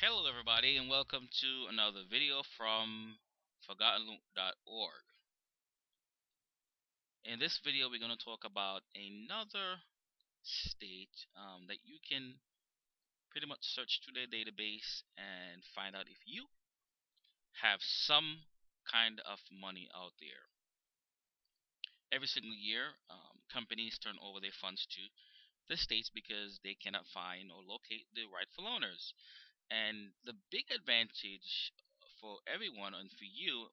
Hello everybody and welcome to another video from ForgottenLoot.org. In this video we're going to talk about another state um, that you can pretty much search through their database and find out if you have some kind of money out there. Every single year um, companies turn over their funds to the states because they cannot find or locate the rightful owners. And the big advantage for everyone and for you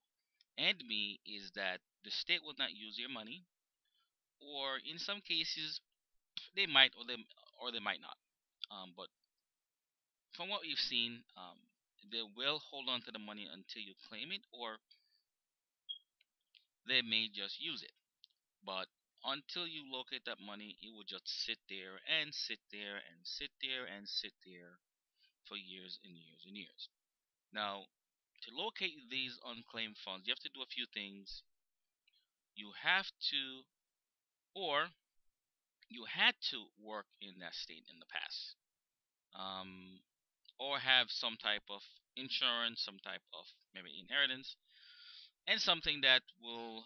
and me is that the state will not use your money, or in some cases, they might or they or they might not. Um, but from what we've seen, um, they will hold on to the money until you claim it, or they may just use it. But until you locate that money, it will just sit there and sit there and sit there and sit there for years and years and years. Now, to locate these unclaimed funds, you have to do a few things. You have to, or you had to work in that state in the past, um, or have some type of insurance, some type of maybe inheritance, and something that will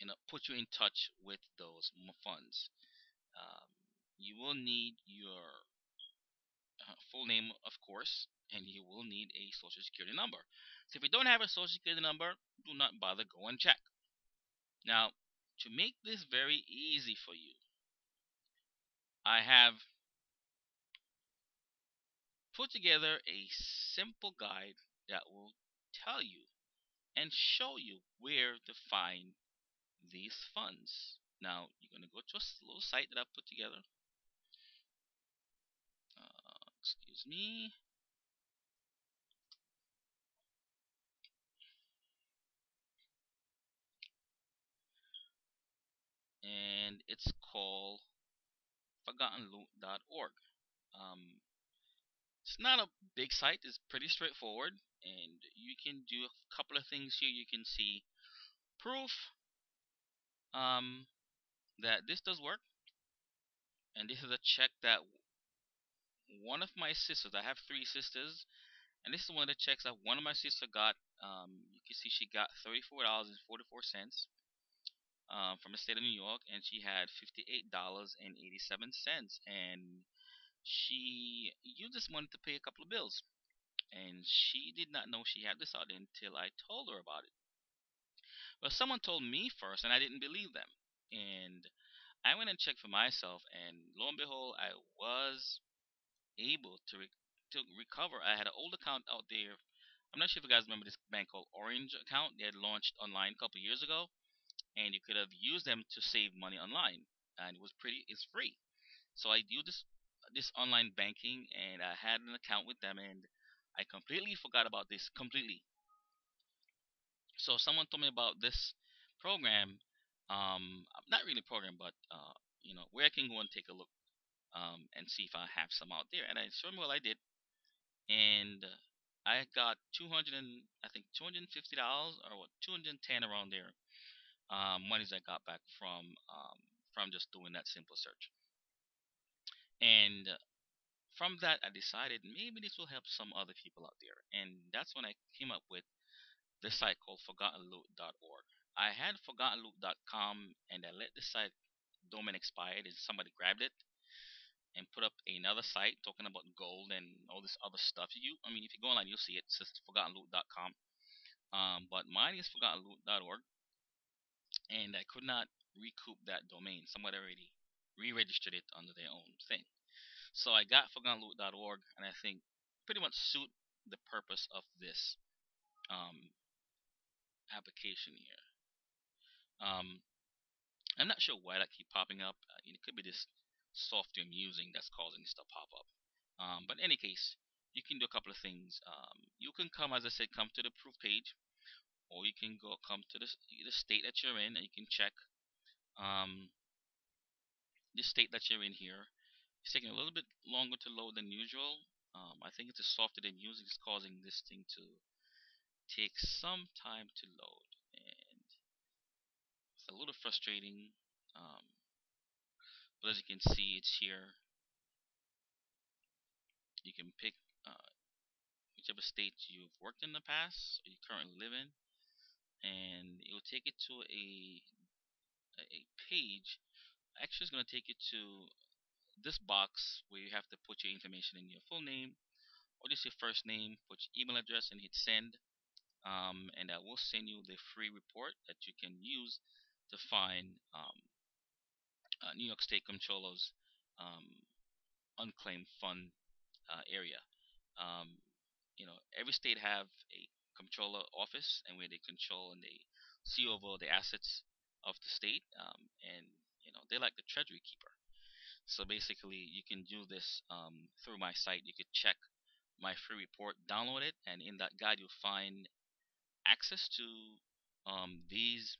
you know put you in touch with those funds. Um, you will need your full name, of course, and you will need a social security number. So if you don't have a social security number, do not bother go and check. Now, to make this very easy for you, I have put together a simple guide that will tell you and show you where to find these funds. Now, you're going to go to a little site that I've put together. Excuse me. And it's called ForgottenLoot.org. Um, it's not a big site, it's pretty straightforward, and you can do a couple of things here. You can see proof um, that this does work, and this is a check that one of my sisters, I have three sisters, and this is one of the checks that one of my sisters got. Um, you can see she got $34.44 um, from the state of New York, and she had $58.87. And she used this money to pay a couple of bills. And she did not know she had this out until I told her about it. Well, someone told me first, and I didn't believe them. And I went and checked for myself, and lo and behold, I was able to re- to recover. I had an old account out there. I'm not sure if you guys remember this bank called Orange account. They had launched online a couple years ago, and you could have used them to save money online, and it was pretty. It's free. So I used this this online banking, and I had an account with them, and I completely forgot about this completely. So someone told me about this program, um, not really program, but uh, you know where I can go and take a look um, and see if I have some out there. And I sure well I did, and I got 200 and I think 250 dollars or what 210 around there um, monies I got back from um, from just doing that simple search. And from that, I decided maybe this will help some other people out there, and that's when I came up with the site called ForgottenLoot.org. I had ForgottenLoot.com, and I let the site domain expire, and somebody grabbed it and put up another site talking about gold and all this other stuff. You, I mean, if you go online, you'll see it. It's just ForgottenLoot.com. Um, but mine is ForgottenLoot.org, and I could not recoup that domain. Somebody already re-registered it under their own thing. So I got ForgottenLoot.org, and I think pretty much suit the purpose of this um, application here. Um, I'm not sure why that keep popping up. Uh, it could be this software I'm using that's causing this to pop up. Um, but in any case, you can do a couple of things. Um, you can come, as I said, come to the proof page, or you can go come to the, the state that you're in, and you can check um, the state that you're in here. It's taking a little bit longer to load than usual. Um, I think it's the software they're using is causing this thing to take some time to load, and it's a little frustrating. Um, but as you can see, it's here. You can pick uh, whichever state you've worked in the past or you currently live in, and it will take it to a a page. Actually, it's going to take you to this box where you have to put your information in your full name or just your first name, put your email address, and hit send. Um, and that will send you the free report that you can use to find um, uh, New York State Comptroller's um, unclaimed fund uh, area. Um, you know, every state have a comptroller office and where they control and they see over the assets of the state. Um, and you know, they're like the treasury keeper. So basically, you can do this um, through my site. You could check my free report, download it, and in that guide you'll find access to um, these,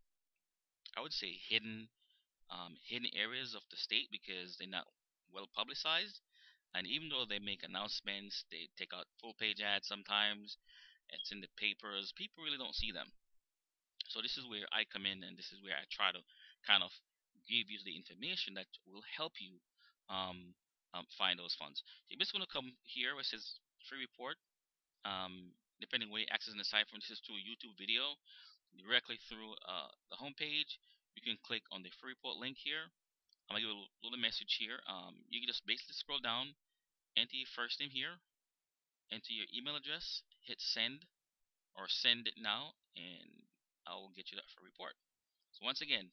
I would say, hidden um, hidden areas of the state because they're not well publicized. And even though they make announcements, they take out full page ads sometimes. It's in the papers. People really don't see them. So this is where I come in, and this is where I try to kind of give you the information that will help you um, um, find those funds. So you're just going to come here where it says free report. Um, depending where you're accessing the site from, this is to a YouTube video directly through uh, the homepage. You can click on the free report link here. I'm gonna give a little message here. Um, you can just basically scroll down, enter your first name here, enter your email address, hit send, or send it now, and I will get you that free report. So once again,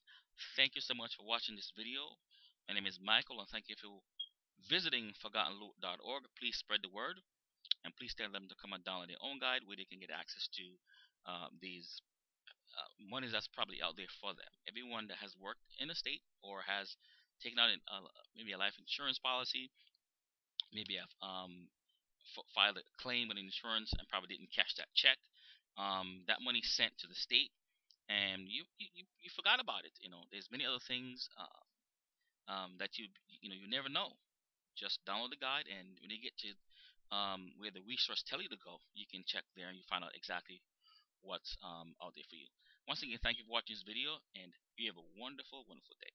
thank you so much for watching this video. My name is Michael, and thank you for visiting ForgottenLoot.org. Please spread the word, and please tell them to come and download their own guide where they can get access to uh, these uh, monies that's probably out there for them. Everyone that has worked in a state or has taken out an, uh, maybe a life insurance policy, maybe have um, filed a claim with insurance and probably didn't cash that check. Um, that money sent to the state, and you, you you forgot about it. You know, there's many other things uh, um, that you you know you never know. Just download the guide, and when you get to um, where the resource tell you to go, you can check there and you find out exactly what's um, out there for you. Once again, thank you for watching this video, and you have a wonderful, wonderful day.